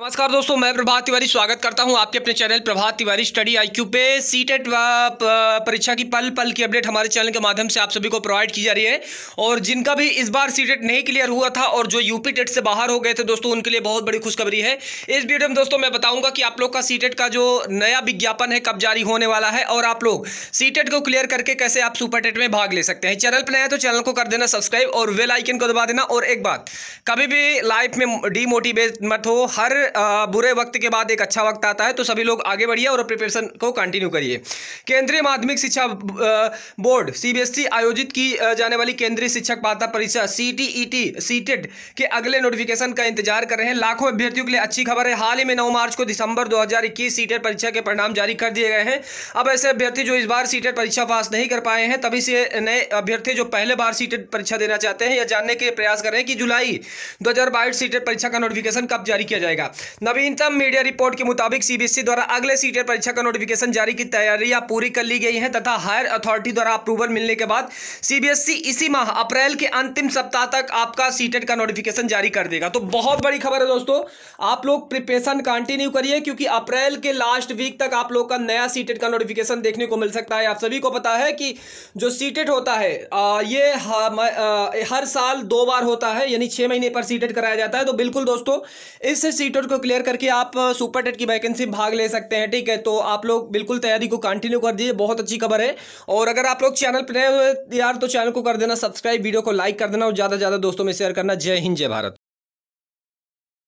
नमस्कार दोस्तों, मैं प्रभात तिवारी स्वागत करता हूँ आपके अपने channel Prabhat Tiwari study IQ पे। सीटेट परीक्षा की पल पल की अपडेट हमारे चैनल के माध्यम से आप सभी को प्रोवाइड की जा रही है। और जिनका भी इस बार सीटेट नहीं क्लियर हुआ था और जो यूपी टेट से बाहर हो गए थे दोस्तों, उनके लिए बहुत बड़ी खुशखबरी है। इस वीडियो में दोस्तों, मैं बताऊँगा कि आप लोग का सीटेट का जो नया विज्ञापन है कब जारी होने वाला है और आप लोग सीटेट को क्लियर करके कैसे आप सुपर टेट में भाग ले सकते हैं। चैनल पर नया तो चैनल को कर देना सब्सक्राइब और वेल आइकन को दबा देना। और एक बात, कभी भी लाइफ में डीमोटिवेट मत हो। हर बुरे वक्त के बाद एक अच्छा वक्त आता है तो सभी लोग आगे बढ़िए और प्रिपरेशन को कंटिन्यू करिए। केंद्रीय माध्यमिक शिक्षा बोर्ड सीबीएसई आयोजित की जाने वाली केंद्रीय शिक्षक पात्रता परीक्षा सीटीईटी सीटेट के अगले नोटिफिकेशन का इंतज़ार कर रहे हैं। लाखों अभ्यर्थियों के लिए अच्छी खबर है। हाल ही में नौ मार्च को दिसंबर दो सीटेट परीक्षा के परिणाम जारी कर दिए गए हैं। अब ऐसे अभ्यर्थी जो इस बार सीटेट परीक्षा पास नहीं कर पाए हैं, तभी से नए अभ्यर्थी जो पहले बार सीटेट परीक्षा देना चाहते हैं या जानने के प्रयास कर रहे हैं कि जुलाई दो सीटेट परीक्षा का नोटिफिकेशन कब जारी किया जाएगा। नवीनतम मीडिया रिपोर्ट के मुताबिक सीबीएसई द्वारा अगले सीटेट परीक्षा का नोटिफिकेशन जारी की तैयारियाँ पूरी कर ली गई हैं तथा हायर अथॉरिटी द्वारा अप्रूवल मिलने के बाद सीबीएसई इसी माह अप्रैल के अंतिम सप्ताह तक आपका सीटेट का नोटिफिकेशन जारी कर देगा। तो बहुत बड़ी खबर है दोस्तों, आप लोग प्रिपरेशन कंटिन्यू करिए क्योंकि अप्रैल के लास्ट वीक तक आप लोग का नया सीटेट का नोटिफिकेशन देखने को मिल सकता है। आप सभी को पता है कि जो सीटेट होता है ये हर साल दो बार होता है, यानी छह महीने पर सीटेट कराया जाता है। तो बिल्कुल दोस्तों, इस सीटेट को क्लियर करके आप सुपर टेट की वैकेंसी भाग ले सकते हैं, ठीक है? तो आप लोग बिल्कुल तैयारी को कंटिन्यू कर दीजिए, बहुत अच्छी खबर है। और अगर आप लोग चैनल पर नए हुए यार तो चैनल को कर देना सब्सक्राइब वीडियो को लाइक कर देना और ज़्यादा से ज़्यादा दोस्तों में शेयर करना। जय हिंद, जय भारत।